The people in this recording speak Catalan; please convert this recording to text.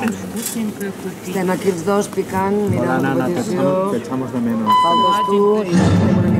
Estem aquí els dos picant, mirant la competició. te echamos de menos. Faltes tu i una mica.